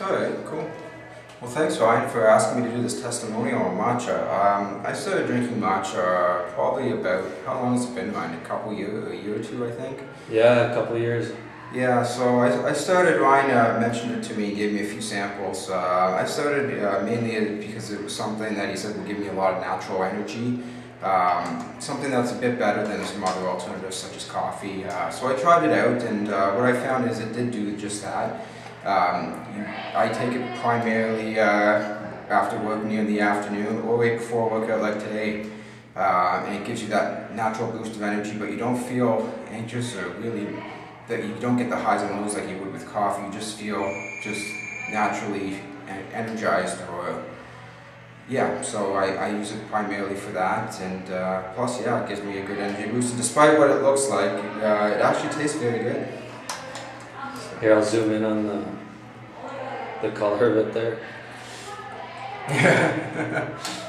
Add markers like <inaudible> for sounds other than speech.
Alright, cool. Well, thanks, Ryan, for asking me to do this testimonial on matcha. Um, I started drinking matcha probably about, how long has it been, Ryan? A couple years, a year or two, I think? Yeah, a couple of years. Yeah, so I, I started, Ryan uh, mentioned it to me, gave me a few samples. Uh, I started uh, mainly because it was something that he said would give me a lot of natural energy. Um, something that's a bit better than some other alternatives such as coffee. Uh, so I tried it out and uh, what I found is it did do just that. Um, I take it primarily uh, after work near the afternoon or right before a workout like today. Uh, and it gives you that natural boost of energy, but you don't feel anxious or really that you don't get the highs and lows like you would with coffee. You just feel just naturally energized or yeah, so I, I use it primarily for that, and uh, plus, yeah, it gives me a good energy boost. And despite what it looks like, uh, it actually tastes very good. Here, I'll zoom in on the the color of it there. <laughs>